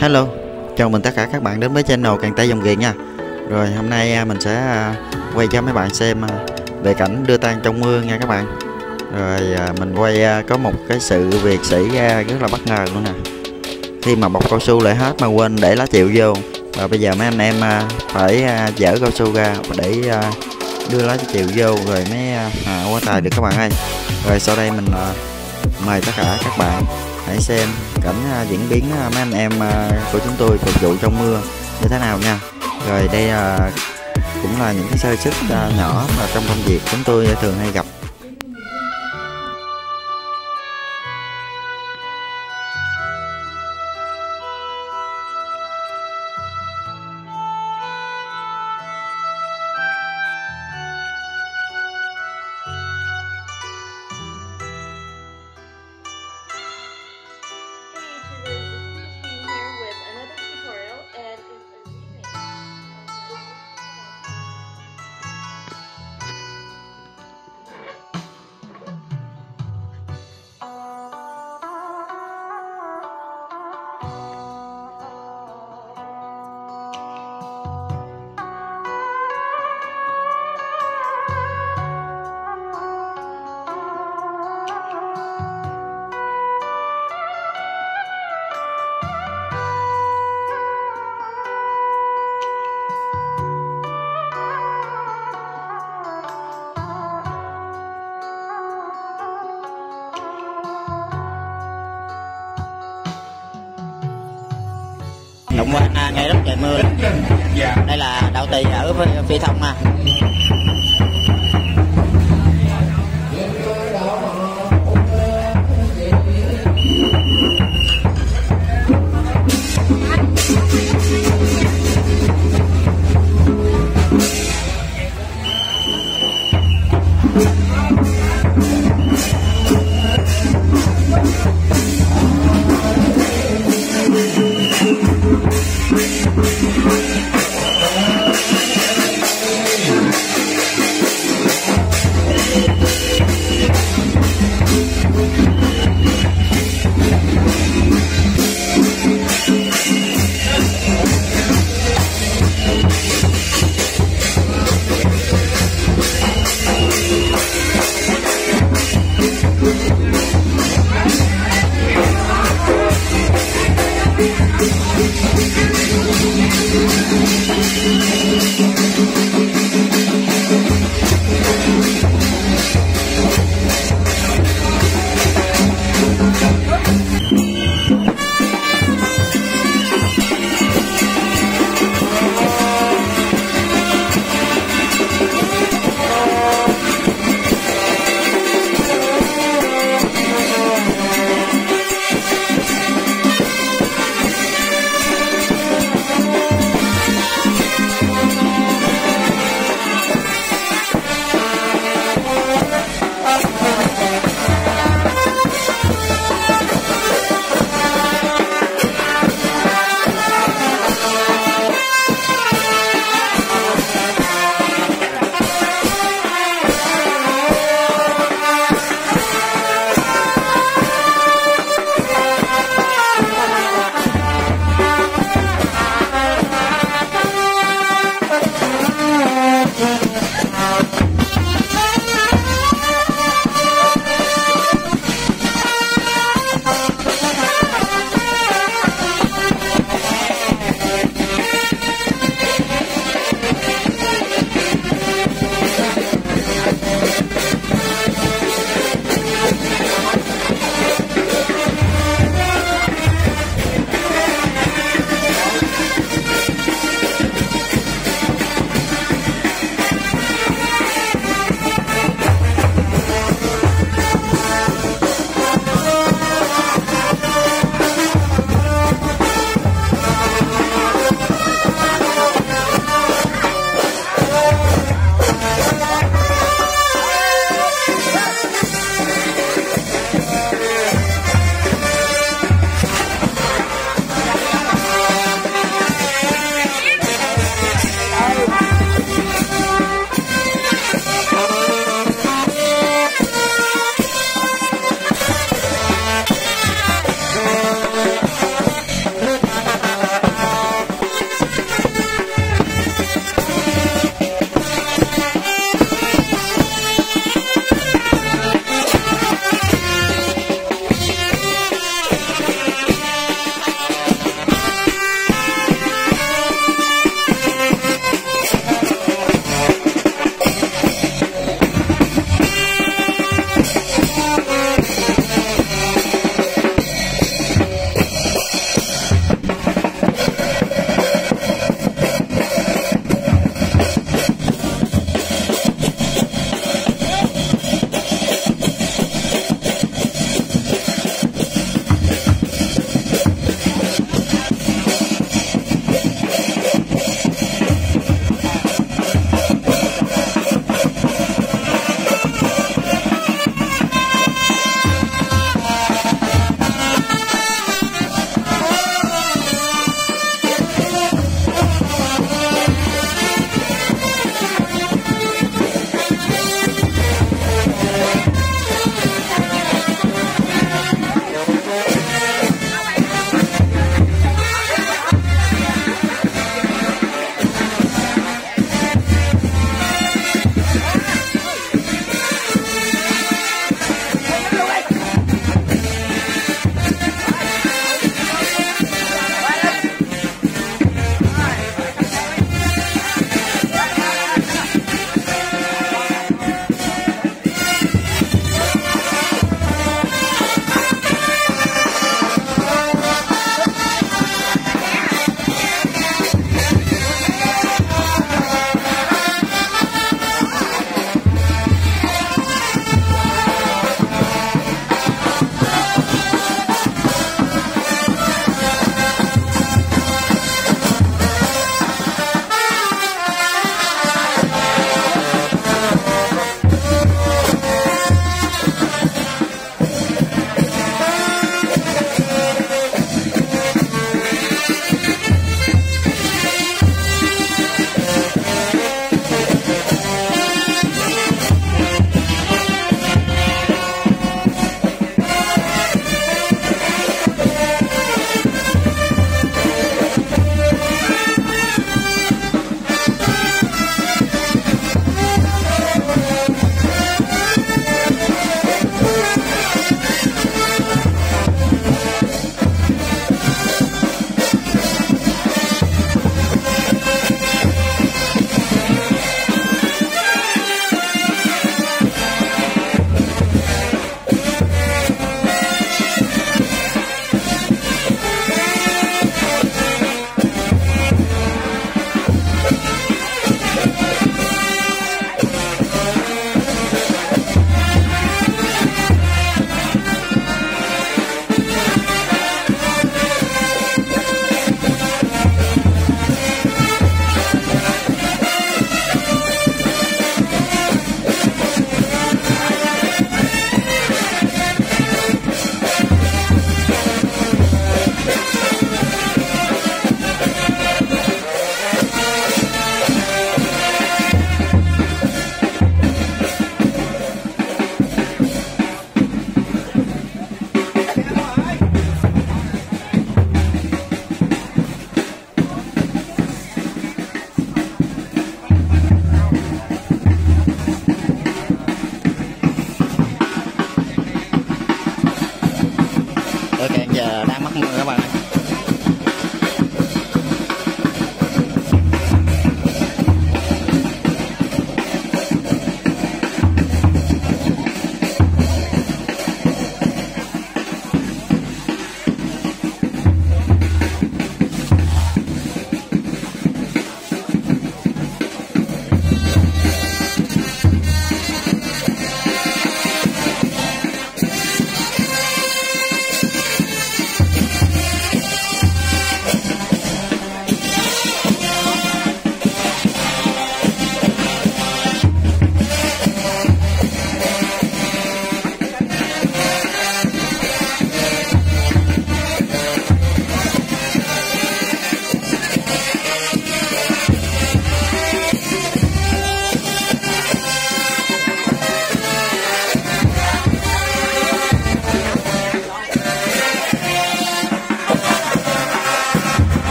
Hello, chào mừng tất cả các bạn đến với channel Càng Tay Dòng Ghiền nha. Rồi hôm nay à, mình sẽ à, quay cho mấy bạn xem à, về cảnh đưa tang trong mưa nha các bạn. Rồi mình quay có một cái sự việc xảy ra rất là bất ngờ luôn nè. Khi mà bọc cao su lại hết mà quên để lá chịu vô. Và bây giờ mấy anh em phải dỡ cao su ra để đưa lá chịu vô rồi mới hạ quá tài được các bạn ơi. Rồi sau đây mình mời tất cả các bạn hãy xem cảnh à, diễn biến à, mấy anh em à, của chúng tôi phục vụ trong mưa như thế nào nha. Rồi đây cũng là những cái sơ sức nhỏ mà trong công việc chúng tôi thường hay gặp. Hôm qua à, ngay lúc trời mưa. Đây là đậu tì ở phi thông à.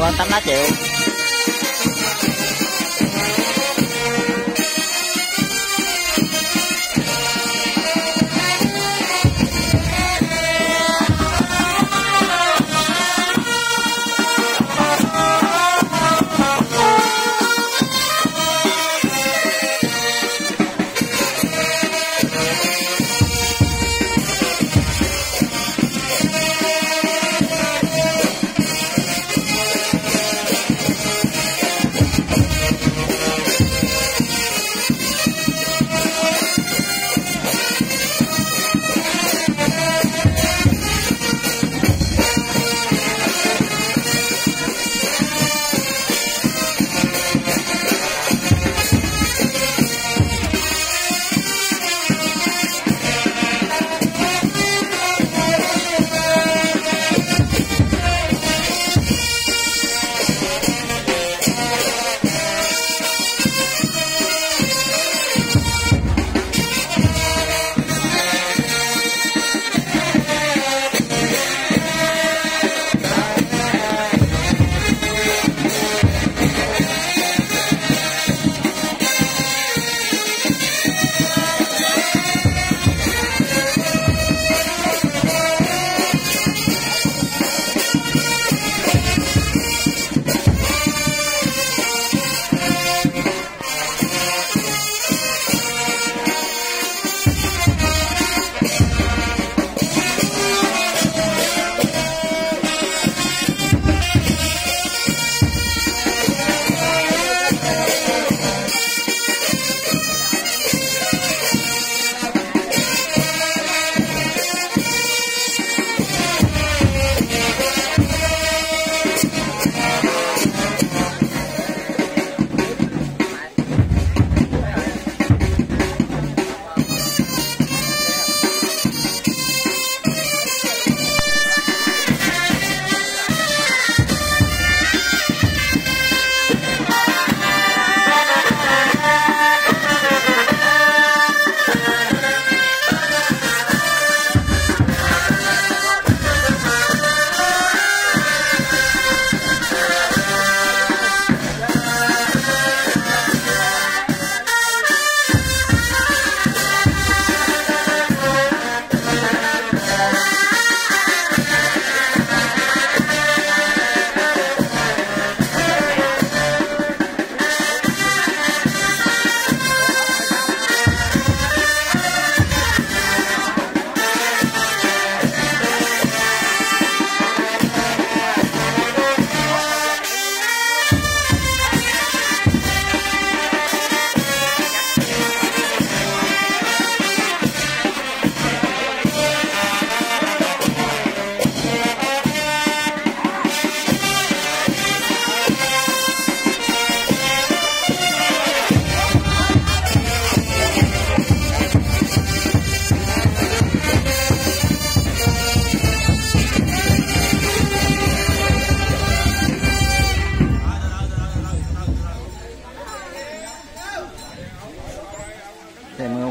con tám lá triệu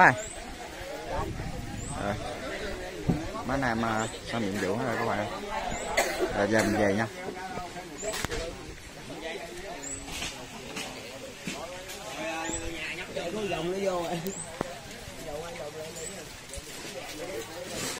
quá. Rồi. Má này mà xong nhiệm vụ rồi các bạn? Rồi, giờ mình về nha. Có vòng nó vô rồi